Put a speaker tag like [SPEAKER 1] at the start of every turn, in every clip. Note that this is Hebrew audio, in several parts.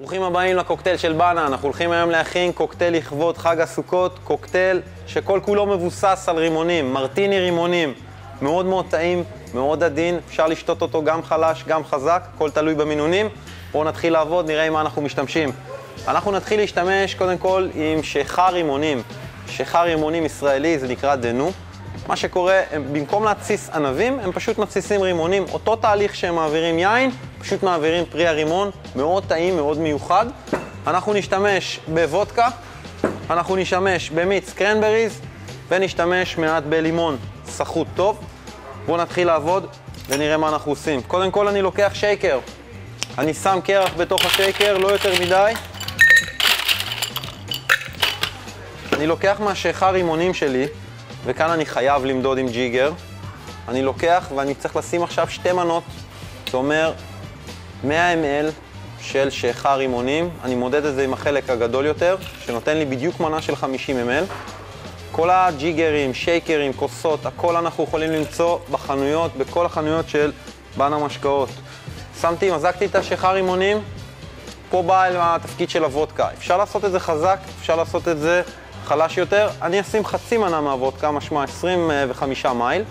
[SPEAKER 1] ברוכים הבאים לקוקטייל של בנה, אנחנו הולכים היום להכין קוקטייל לכבוד חג הסוכות, קוקטייל שכל כולו מבוסס על רימונים, מרטיני רימונים, מאוד מאוד טעים, מאוד עדין, אפשר לשתות אותו גם חלש, גם חזק, הכל תלוי במינונים. בואו נתחיל לעבוד, נראה עם מה אנחנו משתמשים. אנחנו נתחיל להשתמש קודם כל עם שיכר רימונים, שיכר רימונים ישראלי, זה נקרא דנו. מה שקורה, הם, במקום להתסיס ענבים, הם פשוט מתסיסים רימונים. אותו תהליך שהם מעבירים יין, פשוט מעבירים פרי הרימון, מאוד טעים, מאוד מיוחד. אנחנו נשתמש בוודקה, אנחנו נשתמש במיץ קרנבריז, ונשתמש מעט בלימון סחוט טוב. בואו נתחיל לעבוד ונראה מה אנחנו עושים. קודם כל אני לוקח שייקר. אני שם קרח בתוך השייקר, לא יותר מדי. אני לוקח מהשיכר רימונים שלי, וכאן אני חייב למדוד עם ג'יגר. אני לוקח ואני צריך לשים עכשיו שתי מנות, זה אומר 100 ml של שיכר רימונים. אני מודד את זה עם החלק הגדול יותר, שנותן לי בדיוק מנה של 50 ml. כל הג'יגרים, שייקרים, כוסות, הכל אנחנו יכולים למצוא בחנויות, בכל החנויות של בנה משקאות. שמתי, מזגתי את השיכר רימונים, פה בא אל התפקיד של הוודקה. אפשר לעשות את זה חזק, אפשר לעשות את זה חלש יותר. אני אשים חצי מנה מהוודקה, משמע 25 מיל,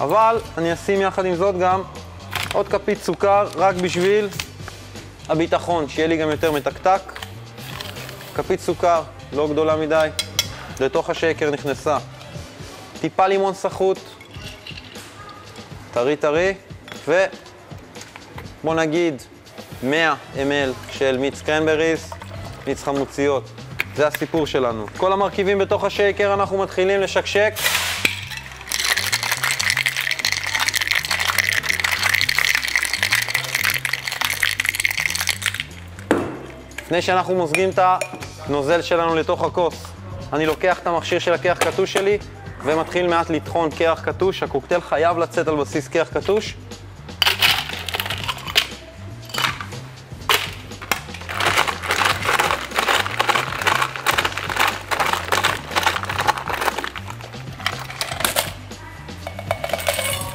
[SPEAKER 1] אבל אני אשים יחד עם זאת גם עוד כפית סוכר, רק בשביל הביטחון, שיהיה לי גם יותר מתקתק. כפית סוכר, לא גדולה מדי, לתוך השייקר נכנסה. טיפה לימון סחוט, טרי טרי, ובוא נגיד 100 מיל של מיץ cranberries, מיץ חמוציות. זה הסיפור שלנו. כל המרכיבים בתוך השייקר אנחנו מתחילים לשקשק. לפני שאנחנו מוזגים את הנוזל שלנו לתוך הכוס, אני לוקח את המכשיר של הקרח קטוש שלי ומתחיל מעט לטחון קרח קטוש. הקוקטייל חייב לצאת על בסיס קרח קטוש.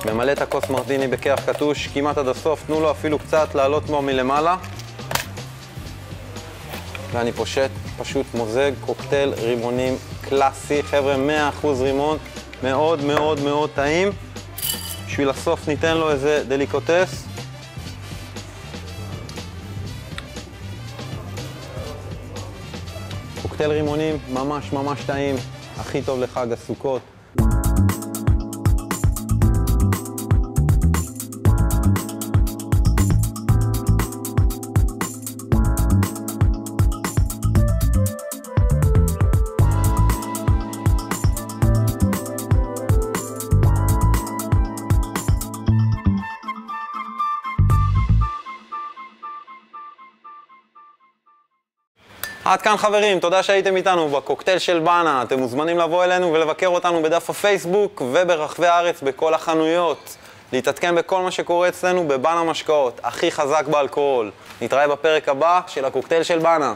[SPEAKER 1] ממלא את הכוס מרטיני בקרח קטוש כמעט עד הסוף, תנו לו אפילו קצת לעלות בו מלמעלה. ואני פושט, פשוט מוזג קוקטייל רימונים קלאסי, חבר'ה 100% רימון, מאוד מאוד מאוד טעים. בשביל הסוף ניתן לו איזה דליקוטס. קוקטייל רימונים ממש ממש טעים, הכי טוב לחג הסוכות. עד כאן חברים, תודה שהייתם איתנו בקוקטייל של בנה. אתם מוזמנים לבוא אלינו ולבקר אותנו בדף הפייסבוק וברחבי הארץ בכל החנויות. להתעדכן בכל מה שקורה אצלנו בבנה משקאות, הכי חזק באלכוהול. נתראה בפרק הבא של הקוקטייל של בנה.